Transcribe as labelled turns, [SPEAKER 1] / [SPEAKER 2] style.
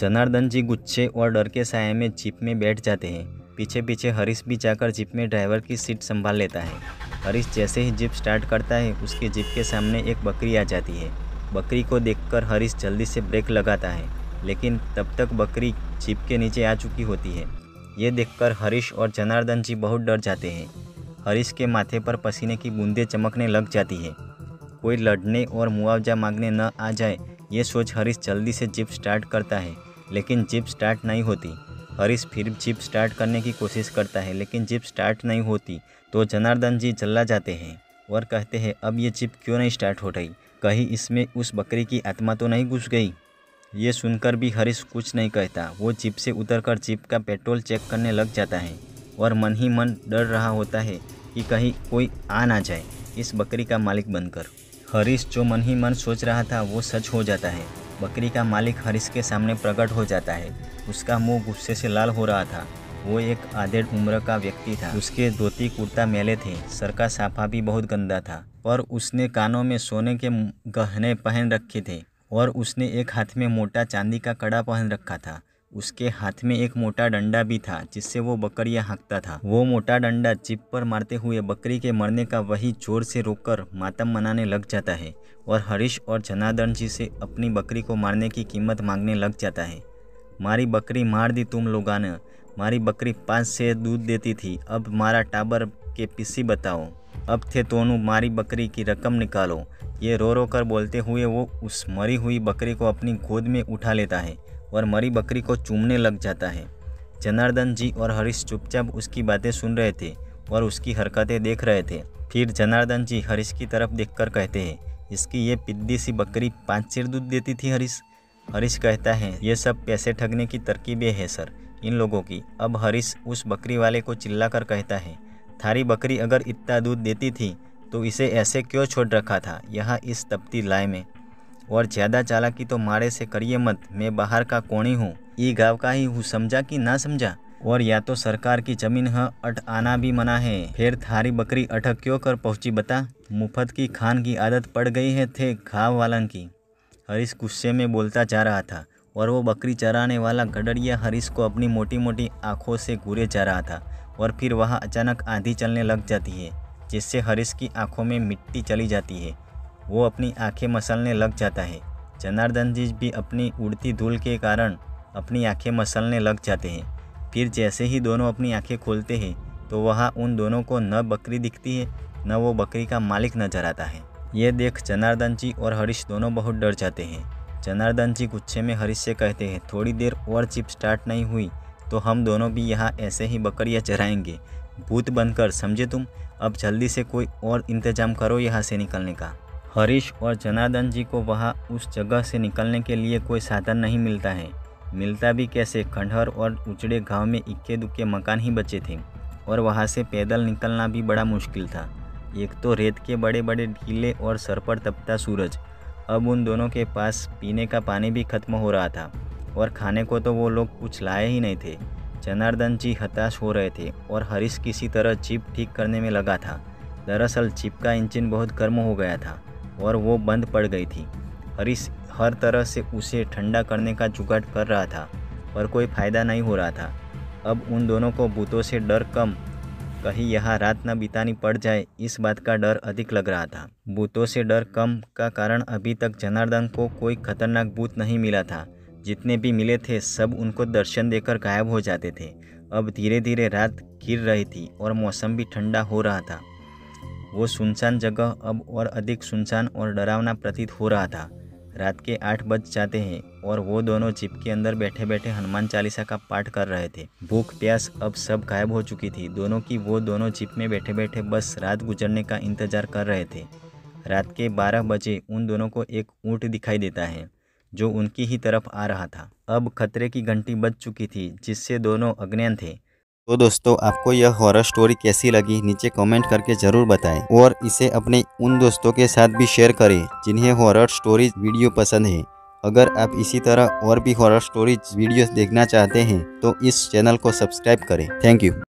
[SPEAKER 1] जनार्दन जी गुच्छे और डर के साय में जीप में बैठ जाते हैं। पीछे पीछे हरीश भी जाकर जीप में ड्राइवर की सीट संभाल लेता है। हरीश जैसे ही जीप स्टार्ट करता है, उसके जीप के सामने एक बकरी आ जाती है। बकरी को देखकर हरीश जल्दी से ब्रेक लगाता है, लेकिन तब तक बकरी जीप के नीचे आ चुकी होती है। ये देखकर हरीश और जनार्दन जी बहुत डर जाते हैं। हरीश के माथे पर पसीने की बूंदें चमकने लग जाती है। कोई लड़ने और मुआवजा मांगने न आ जाए, ये सोच हरीश जल्दी से जीप स्टार्ट करता है। लेकिन जिप स्टार्ट नहीं होती। हरीश फिर जिप स्टार्ट करने की कोशिश करता है, लेकिन जिप स्टार्ट नहीं होती तो जनार्दन जी जल्ला जाते हैं और कहते हैं, अब ये जीप क्यों नहीं स्टार्ट हो रही? कहीं इसमें उस बकरी की आत्मा तो नहीं घुस गई? ये सुनकर भी हरीश कुछ नहीं कहता। वो जिप से उतरकर जीप का पेट्रोल चेक करने लग जाता है और मन ही मन डर रहा होता है कि कहीं कोई आ ना जाए इस बकरी का मालिक बनकर। हरीश जो मन ही मन सोच रहा था, वो सच हो जाता है। बकरी का मालिक हरीश के सामने प्रकट हो जाता है। उसका मुँह गुस्से से लाल हो रहा था। वो एक आधेड़ उम्र का व्यक्ति था। उसके धोती कुर्ता मेले थे। सर का साफा भी बहुत गंदा था। और उसने कानों में सोने के गहने पहन रखे थे और उसने एक हाथ में मोटा चांदी का कड़ा पहन रखा था। उसके हाथ में एक मोटा डंडा भी था, जिससे वो बकरियाँ हाँकता था। वो मोटा डंडा चिप पर मारते हुए बकरी के मरने का वही ज़ोर से रोककर मातम मनाने लग जाता है और हरीश और जनार्दन जी से अपनी बकरी को मारने की कीमत मांगने लग जाता है। मारी बकरी मार दी तुम लोगों मारी बकरी पाँच से दूध देती थी। अब मारा टाबर के पीसी बताओ। अब थे तोनू, मारी बकरी की रकम निकालो। ये रो रो कर बोलते हुए वो उस मरी हुई बकरी को अपनी गोद में उठा लेता है और मरी बकरी को चूमने लग जाता है। जनार्दन जी और हरीश चुपचाप उसकी बातें सुन रहे थे और उसकी हरकतें देख रहे थे। फिर जनार्दन जी हरीश की तरफ़ देखकर कहते हैं, इसकी ये पिद्दी सी बकरी पाँच सिर दूध देती थी हरीश? हरीश कहता है, ये सब पैसे ठगने की तरकीबें हैं सर, इन लोगों की। अब हरीश उस बकरी वाले को चिल्लाकर कहता है, थारी बकरी अगर इतना दूध देती थी तो इसे ऐसे क्यों छोड़ रखा था? यहाँ इस तपती लाए में और ज़्यादा चालाकी तो मारे से करिए मत, मैं बाहर का कोणी हूँ। ये गाँव का ही हूँ, समझा कि ना समझा? और या तो सरकार की ज़मीन है, अट आना भी मना है। फिर थारी बकरी अटक क्यों कर पहुँची बता? मुफ़्त की खान की आदत पड़ गई है थे घाव वालन की। हरीश गुस्से में बोलता जा रहा था, और वो बकरी चराने वाला गडरिया हरीश को अपनी मोटी मोटी आँखों से घूरे जा रहा था, और फिर वहाँ अचानक आंधी चलने लग जाती है, जिससे हरीश की आँखों में मिट्टी चली जाती है। वो अपनी आँखें मसलने लग जाता है। जनार्दन जी भी अपनी उड़ती धूल के कारण अपनी आँखें मसलने लग जाते हैं। फिर जैसे ही दोनों अपनी आँखें खोलते हैं तो वहाँ उन दोनों को न बकरी दिखती है, न वो बकरी का मालिक नज़र आता है। ये देख जनार्दन जी और हरीश दोनों बहुत डर जाते हैं। जनार्दन जी गुच्छे में हरीश से कहते हैं, थोड़ी देर और चिप स्टार्ट नहीं हुई तो हम दोनों भी यहाँ ऐसे ही बकरियाँ चराएँगे। भूत बनकर, समझे तुम? अब जल्दी से कोई और इंतज़ाम करो यहाँ से निकलने का। हरीश और जनार्दन जी को वहाँ उस जगह से निकलने के लिए कोई साधन नहीं मिलता है। मिलता भी कैसे? खंडहर और उचड़े गाँव में इक्के दुक्के मकान ही बचे थे, और वहाँ से पैदल निकलना भी बड़ा मुश्किल था। एक तो रेत के बड़े बड़े ढीले और सर पर तपता सूरज, अब उन दोनों के पास पीने का पानी भी खत्म हो रहा था, और खाने को तो वो लोग कुछ लाए ही नहीं थे। जनार्दन जी हताश हो रहे थे, और हरीश किसी तरह जीप ठीक करने में लगा था। दरअसल जीप का इंजन बहुत गर्म हो गया था। और वो बंद पड़ गई थी। हरीश हर तरह से उसे ठंडा करने का जुगाड़ कर रहा था पर कोई फ़ायदा नहीं हो रहा था। अब उन दोनों को बूतों से डर कम कहीं यहाँ रात न बितानी पड़ जाए, इस बात का डर अधिक लग रहा था। बूतों से डर कम का कारण अभी तक जनार्दन को कोई खतरनाक बूत नहीं मिला था। जितने भी मिले थे, सब उनको दर्शन देकर गायब हो जाते थे। अब धीरे धीरे रात गिर रही थी और मौसम भी ठंडा हो रहा था। वो सुनसान जगह अब और अधिक सुनसान और डरावना प्रतीत हो रहा था। रात के आठ बज जाते हैं और वो दोनों जिप के अंदर बैठे बैठे हनुमान चालीसा का पाठ कर रहे थे। भूख, प्यास अब सब गायब हो चुकी थी। दोनों की वो दोनों जिप में बैठे बैठे बस रात गुजरने का इंतज़ार कर रहे थे। रात के बारह बजे उन दोनों को एक ऊँट दिखाई देता है, जो उनकी ही तरफ़ आ रहा था। अब खतरे की घंटी बज चुकी थी, जिससे दोनों अज्ञान थे।
[SPEAKER 2] तो दोस्तों, आपको यह हॉरर स्टोरी कैसी लगी, नीचे कमेंट करके ज़रूर बताएँ और इसे अपने उन दोस्तों के साथ भी शेयर करें जिन्हें हॉरर स्टोरीज वीडियो पसंद है। अगर आप इसी तरह और भी हॉरर स्टोरीज वीडियोस देखना चाहते हैं तो इस चैनल को सब्सक्राइब करें। Thank you